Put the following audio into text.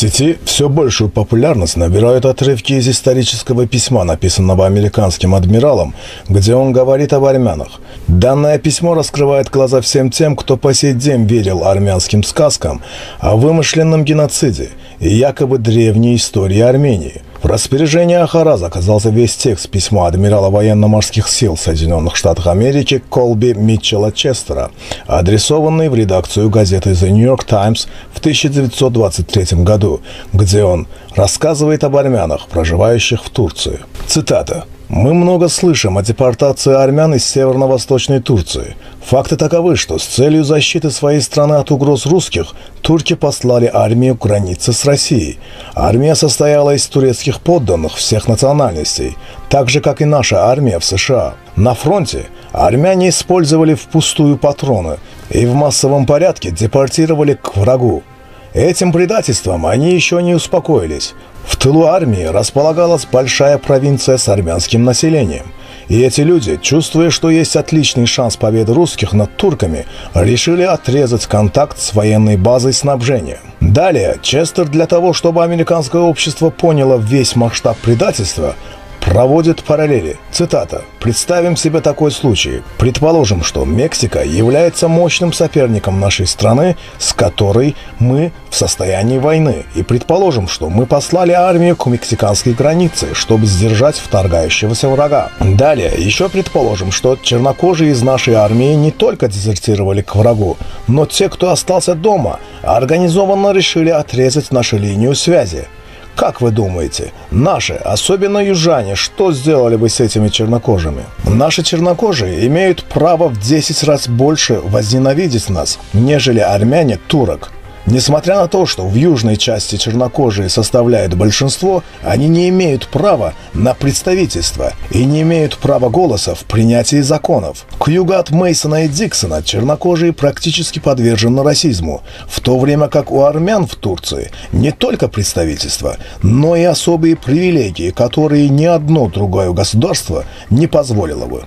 сети все большую популярность набирают отрывки из исторического письма, написанного американским адмиралом, где он говорит об армянах. Данное письмо раскрывает глаза всем тем, кто по сей день верил армянским сказкам о вымышленном геноциде и якобы древней истории Армении – в распоряжении Ахараза оказался весь текст письма адмирала военно-морских сил Соединенных Штатов Америки Колби Митчелла Честера, адресованный в редакцию газеты The New York Times в 1923 году, где он рассказывает об армянах, проживающих в Турции. Цитата. Мы много слышим о депортации армян из северно-восточной Турции. Факты таковы, что с целью защиты своей страны от угроз русских турки послали армию к границе с Россией. Армия состояла из турецких подданных всех национальностей, так же, как и наша армия в США. На фронте армяне использовали впустую патроны и в массовом порядке депортировали к врагу. Этим предательством они еще не успокоились. В тылу армии располагалась большая провинция с армянским населением. И эти люди, чувствуя, что есть отличный шанс победы русских над турками, решили отрезать контакт с военной базой снабжения. Далее, Честер для того, чтобы американское общество поняло весь масштаб предательства, проводит параллели. Цитата. «Представим себе такой случай. Предположим, что Мексика является мощным соперником нашей страны, с которой мы в состоянии войны. И предположим, что мы послали армию к мексиканской границе, чтобы сдержать вторгающегося врага. Далее, еще предположим, что чернокожие из нашей армии не только дезертировали к врагу, но те, кто остался дома, организованно решили отрезать нашу линию связи. Как вы думаете, наши, особенно южане, что сделали бы с этими чернокожими? Наши чернокожие имеют право в 10 раз больше возненавидеть нас, нежели армяне турок. Несмотря на то, что в южной части чернокожие составляют большинство, они не имеют права на представительство и не имеют права голоса в принятии законов. К югу от Мейсона и Диксона чернокожие практически подвержены расизму, в то время как у армян в Турции не только представительство, но и особые привилегии, которые ни одно другое государство не позволило бы.